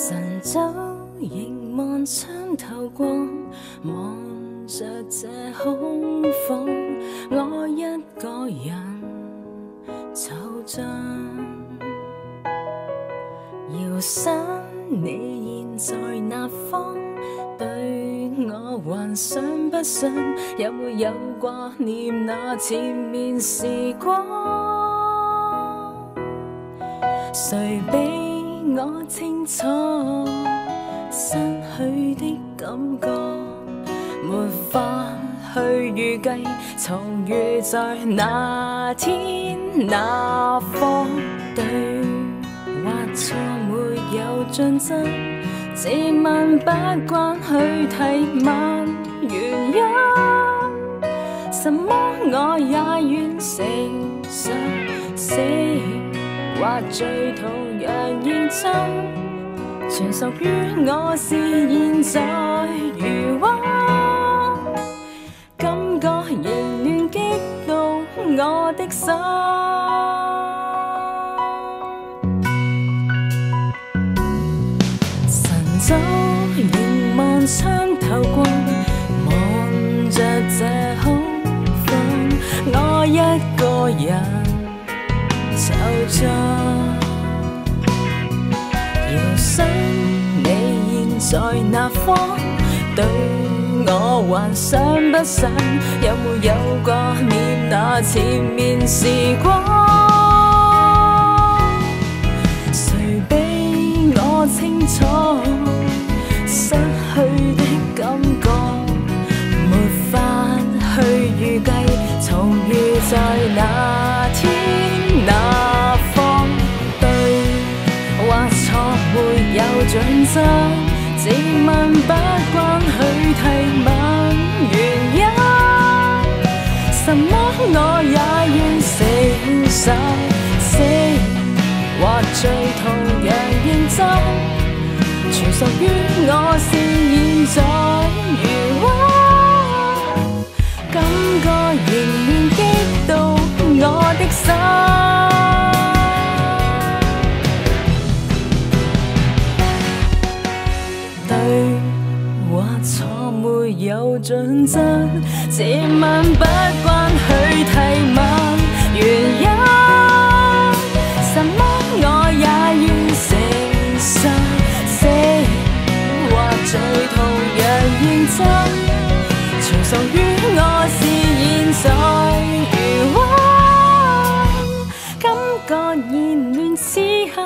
神州凝望窗透光，望着这空房，我一个人惆怅。遥想你现在哪方？对我还想不想？有没有挂念那前面时光？谁比我清楚失去的感觉？没法去预计，重遇在哪天哪方？对或错没有尽责，自问不惯去提问原因。什么我也愿诚实，或最同样认真，全属于我是现在如画。感觉仍乱激动我的心。神州凝望窗透光，望着这空房，我一个人惆怅。遥想你现在那方？对我还想不想？有没有挂念那前面时光？自问不惯去提问原因。什么我也愿承受，死或醉同样认真，全属于我是现在盡責，自問不關去提問原因，什麼我也願誠實，死或醉同樣認真，全屬於我是現在餘温，感覺熱戀此刻。